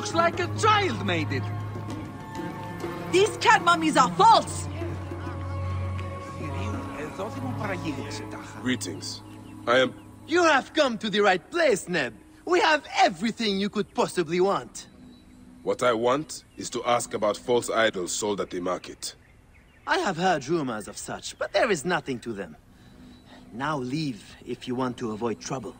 impressive. This looks like a child made it. These cat mummies are false! Greetings. I am... You have come to the right place, Neb. We have everything you could possibly want. What I want is to ask about false idols sold at the market. I have heard rumors of such, but there is nothing to them. Now leave if you want to avoid trouble.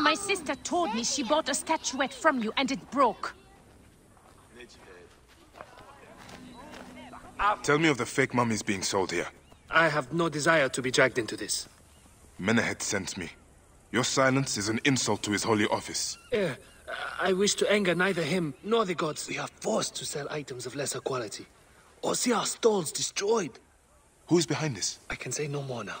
My sister told me she bought a statuette from you and it broke. Tell me of the fake mummies being sold here. I have no desire to be dragged into this. Menehet sent me. Your silence is an insult to his holy office. Eh, I wish to anger neither him nor the gods. We are forced to sell items of lesser quality, or see our stalls destroyed. Who is behind this? I can say no more now.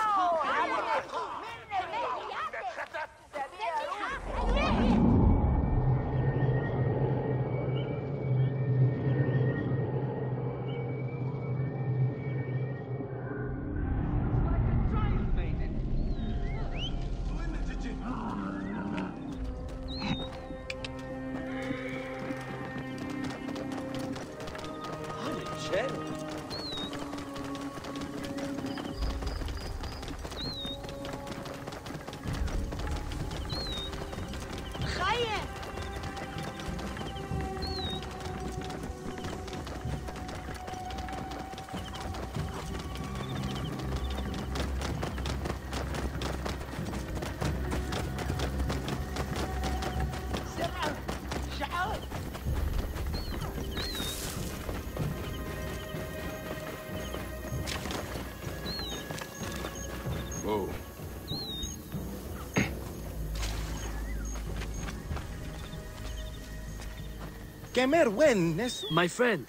Kemer when? My friend,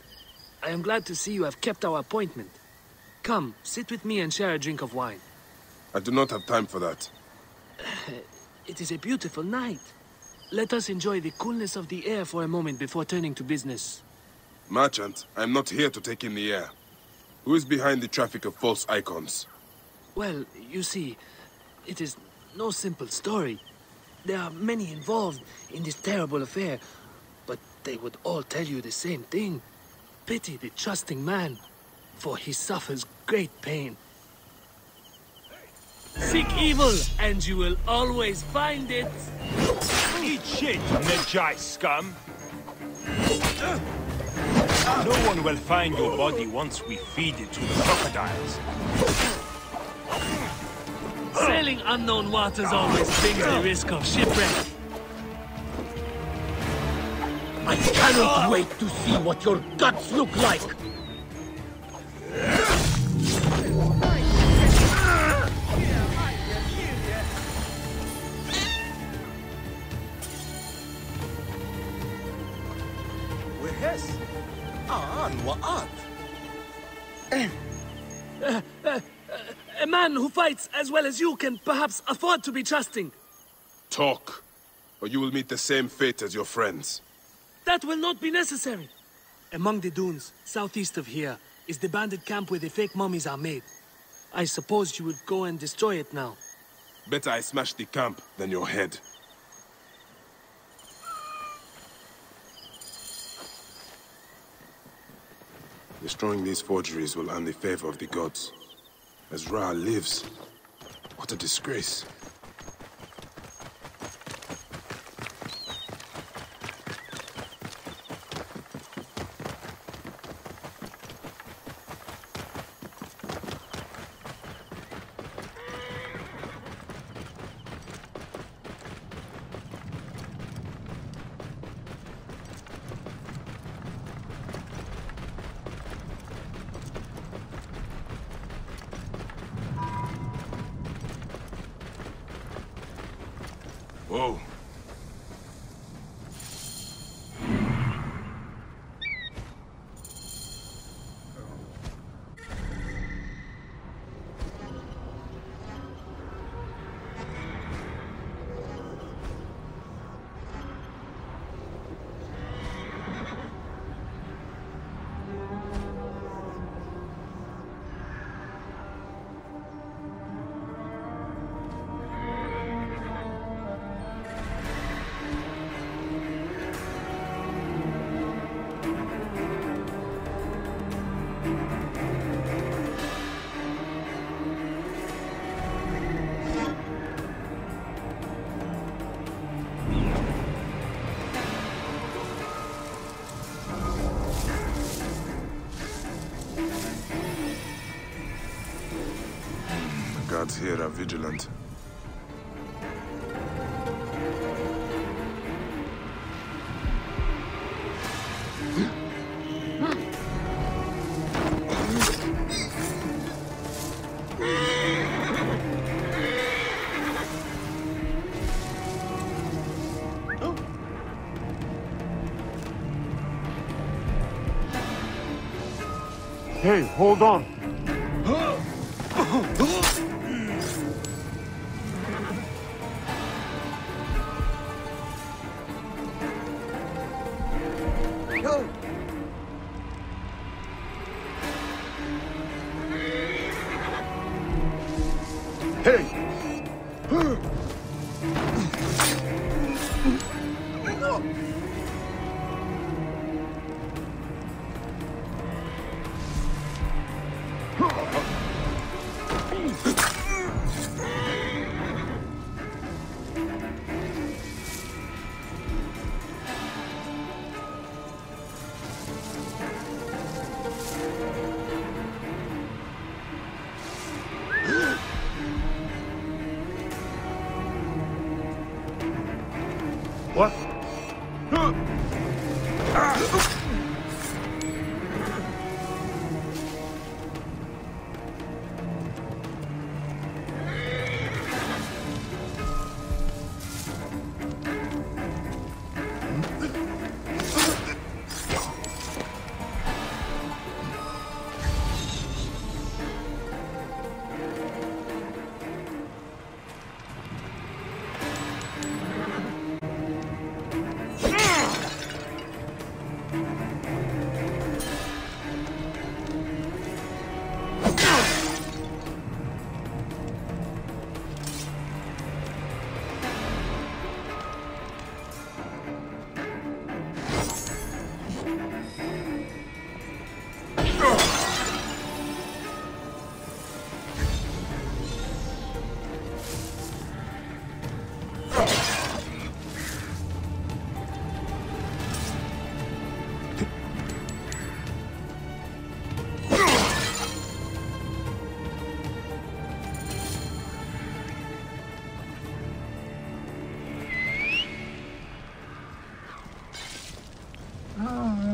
I am glad to see you have kept our appointment. Come, sit with me and share a drink of wine. I do not have time for that. It is a beautiful night. Let us enjoy the coolness of the air for a moment before turning to business. Merchant, I am not here to take in the air. Who is behind the traffic of false icons? Well, you see, it is no simple story. There are many involved in this terrible affair, but they would all tell you the same thing. Pity the trusting man, for he suffers great pain. Seek evil, and you will always find it. Eat shit, Medjay scum! No one will find your body once we feed it to the crocodiles. Sailing unknown waters always brings the risk of shipwreck. I cannot wait to see what your guts look like! وهس آن وآت A man who fights as well as you can perhaps afford to be trusting. Talk, or you will meet the same fate as your friends. That will not be necessary. Among the dunes, southeast of here, is the bandit camp where the fake mummies are made. I suppose you would go and destroy it now. Better I smash the camp than your head. Destroying these forgeries will earn the favor of the gods. As Ra lives, what a disgrace. Whoa. Here are vigilant. Hey, hold on. What? Go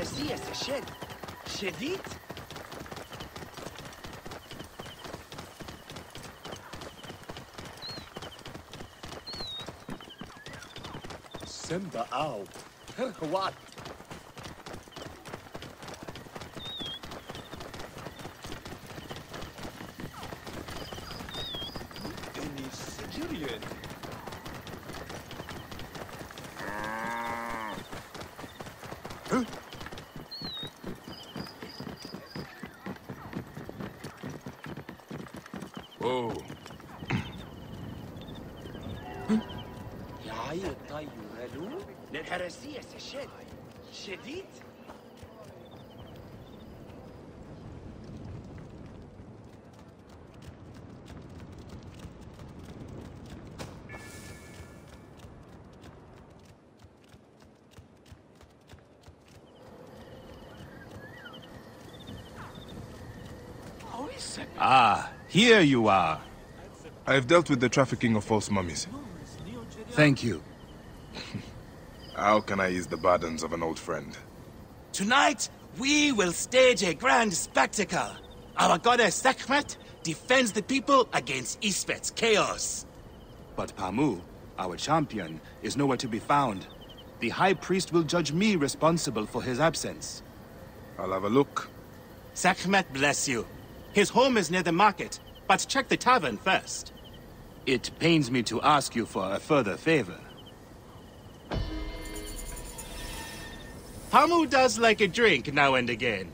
Мерси, Сешель. Шевит? Simba out. what? Any Sigirian? Huh? يا عيل طيب ألو للحراسية سشد شديد Ah, here you are. I have dealt with the trafficking of false mummies. Thank you. How can I ease the burdens of an old friend? Tonight, we will stage a grand spectacle. Our goddess Sekhmet defends the people against Isfet's chaos. But Pamu, our champion, is nowhere to be found. The High Priest will judge me responsible for his absence. I'll have a look. Sekhmet bless you. His home is near the market, but check the tavern first. It pains me to ask you for a further favor. Pamu does like a drink now and again.